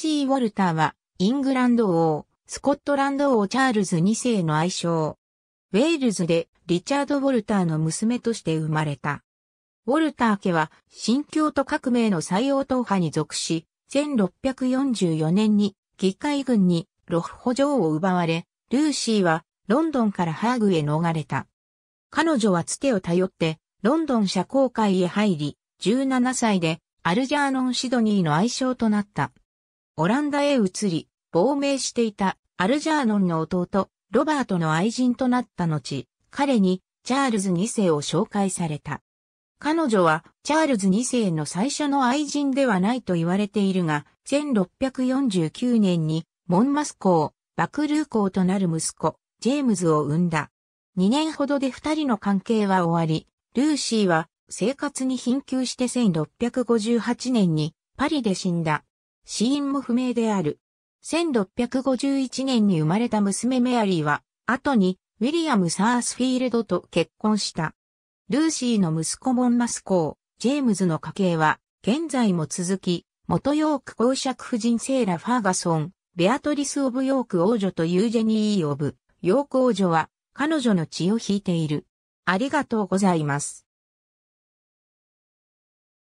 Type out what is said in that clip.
チー・ウォルターは、イングランド王、スコットランド王チャールズ2世の愛称。ウェールズでリチャード・ウォルターの娘として生まれた。ウォルター家は新教徒革命の最王党派に属し、1644年に議会軍にロッホ城を奪われ、ルーシーはロンドンからハーグへ逃れた。彼女はつてを頼ってロンドン社交界へ入り、17歳でアルジャーノン・シドニーの愛称となった。オランダへ移り、亡命していたアルジャーノンの弟、ロバートの愛人となった後、彼にチャールズ2世を紹介された。彼女はチャールズ2世の最初の愛人ではないと言われているが、1649年にモンマス公、バクルー公となる息子、ジェームズを産んだ。2年ほどで二人の関係は終わり、ルーシーは生活に貧窮して1658年にパリで死んだ。死因も不明である。1651年に生まれた娘メアリーは、後にウィリアム・サースフィールドと結婚した。ルーシーの息子モンマス公、ジェームズの家系は、現在も続き、元ヨーク公爵夫人セーラ・ファーガソン、ベアトリス・オブ・ヨーク王女とユージェニー・オブ、ヨーク王女は、彼女の血を引いている。ありがとうございます。